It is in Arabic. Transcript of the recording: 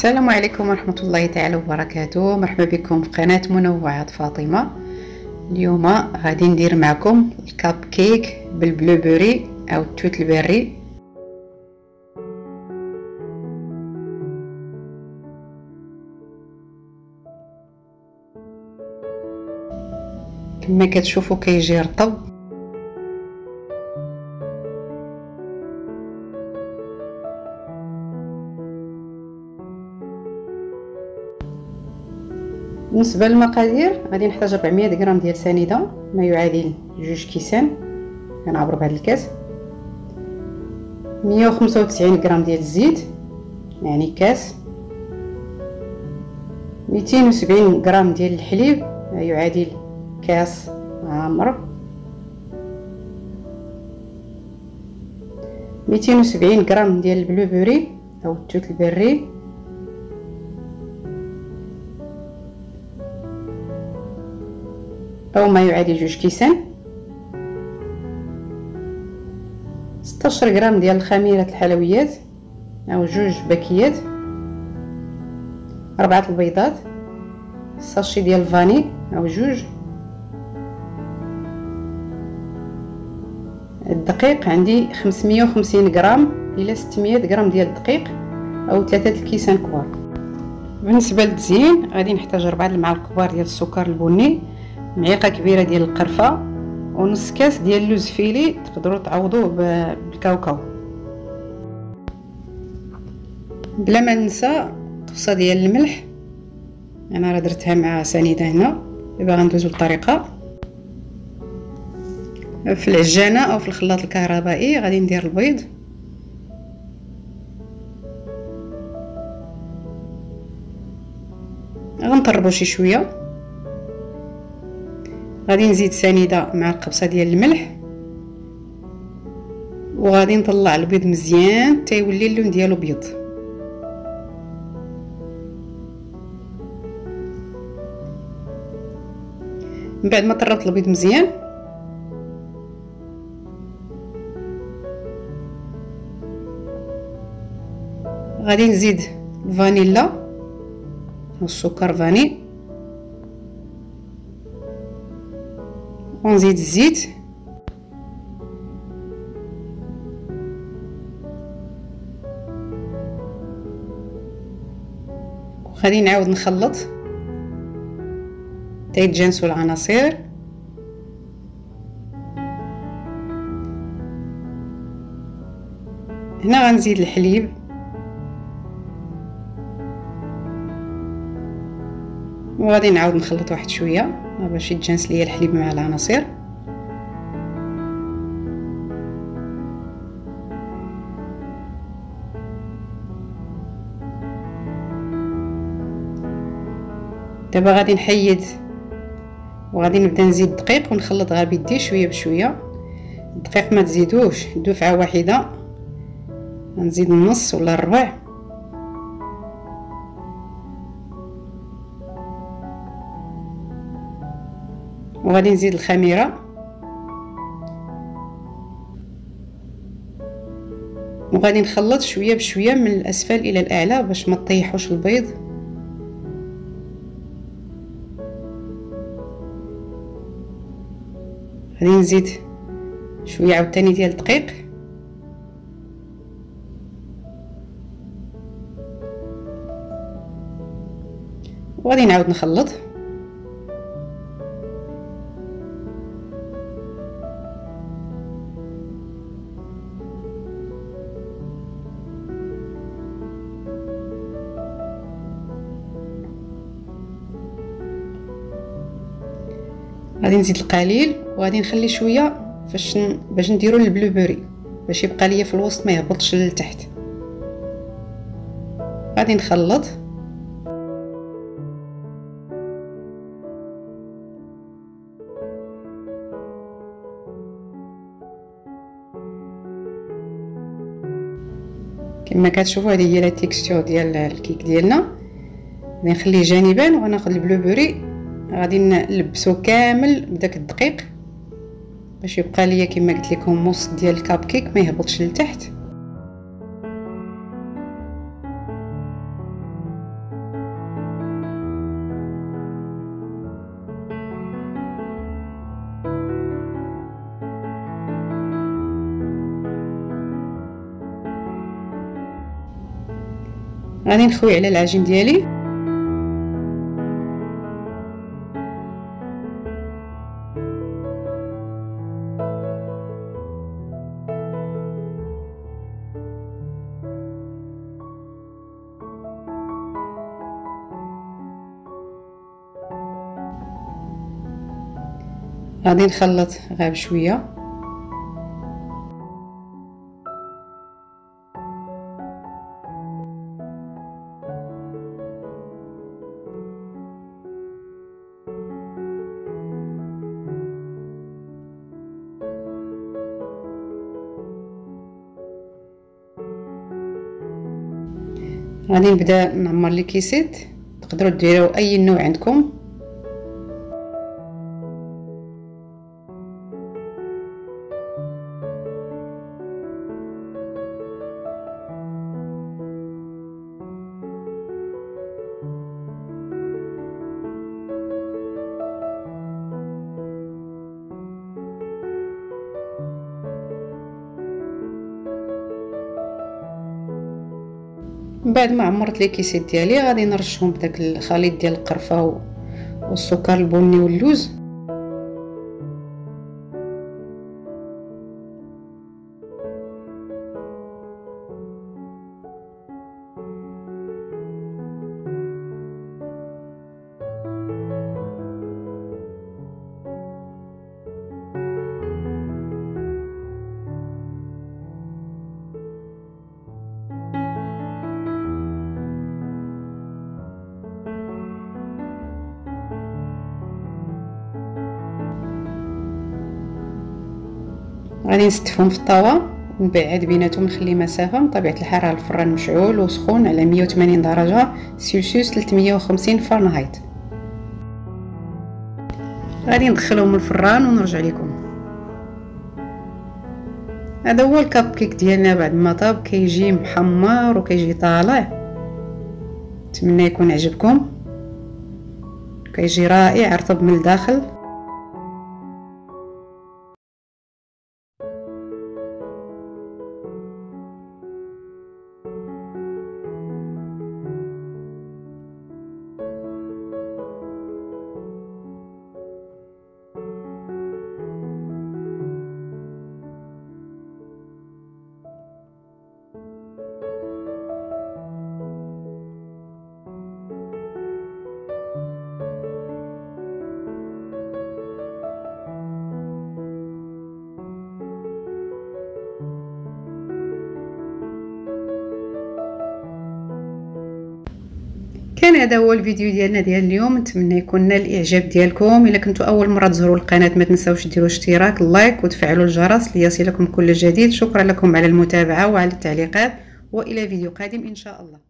السلام عليكم ورحمة الله تعالى وبركاته. مرحبا بكم في قناة منوعات فاطمة. اليوم غادي ندير معكم الكاب كيك بال blueberry أو التوت البري. كما كتشوفوا كيجي رطب بالنسبة للمقادير غادي نحتاج 400 غرام ديال سنيدة ما يعادل جوج كيسان. كنعبروا بهذا الكاس. 195 غرام ديال الزيت يعني كاس. 270 غرام ديال الحليب ما يعادل كاس عامر 270 غرام ديال البلو بوري أو التوت البري. أو ما يعادل جوج كيسان. ستاشر غرام ديال خميرة الحلويات أو جوج باكيات. أربعة البيضات. sachet ديال ال vanille أو جوج. الدقيق عندي خمسمية وخمسين غرام إلى ستمية غرام ديال الدقيق أو ثلاثة الكيسان كبار. بالنسبة للتزيين غادي نحتاج ربعة المعالق كبار ديال السكر البني. معلقه كبيرة ديال القرفة ونص كاس ديال اللوز فيلي تقدروا تعوضوه بالكاوكاو. بلا ما ننسى طفصه ديال الملح. أنا راه درتها مع سنيدة هنا. دابا غندوزو للطريقه في العجانة أو في الخلاط الكهربائي غادي ندير البيض. غنطربو شي شوية. غادي نزيد سنيدة مع القبصة ديال الملح. وغادي نطلع البيض مزيان تيولي اللون ديالو بيض. من بعد ما طربت البيض مزيان غادي نزيد الفانيلا والسكر فاني ونزيد الزيت وغادي نعاود نخلط. تيتجانسوا العناصر هنا غنزيد الحليب. وغادي نعاود نخلط واحد شوية. باش يتجانس ليا الحليب مع العناصر. دابا غادي نحيد وغادي نبدا نزيد الدقيق ونخلط غير بيدي شوية بشوية. الدقيق ما تزيدوش دفعه واحدة. غنزيد النص ولا الربع. وغادي نزيد الخميرة. وغادي نخلط شوية بشوية من الأسفل إلى الأعلى باش ما تطيحوش البيض. غادي نزيد شوية عاوتاني ديال الدقيق. وغادي نعاود نخلط. غادي نزيد القليل وغادي نخلي شوية فاش باش نديرو ال blueberry باش يبقى ليا في الوسط ما يهبطش لتحت. غادي نخلط. كما كتشوفوا هذه هي la texture ديال الكيك ديالنا. نخليه جانبا وغناخذ البلو بوري غادي نلبسو كامل بداك الدقيق باش يبقى ليا كما قلت لكم موس ديال الكاب كيك ما يهبطش لتحت. غادي نخوي على العجين ديالي. غادي نخلط غير بشويه غادي نبدأ نعمر لي كيسيت. تقدروا ديروا أي نوع عندكم. من بعد ما عمرت لي كيسيت ديالي غادي نرشهم بداك الخليط ديال القرفة والسكر البني واللوز. غادي نصففهم في الطاوة نبعد بيناتهم نخلي مسافة بطبيعة الحال راه الفران مشعول وسخون على 180 درجة سيلسيوس 350 فرنهايت غادي ندخلهم الفران ونرجع لكم. هذا هو الكاب كيك ديالنا بعد ما طاب كيجي محمر وكيجي طالع. نتمنى يكون عجبكم. كيجي رائع رطب من الداخل. كان هذا هو الفيديو ديالنا ديال اليوم. نتمنى يكون نال الإعجاب ديالكم. إلا كنتوا أول مرة تزوروا القناة ما تنساوش ديروا اشتراك لايك وتفعلوا الجرس ليصلكم كل جديد. شكرا لكم على المتابعة وعلى التعليقات. وإلى فيديو قادم إن شاء الله.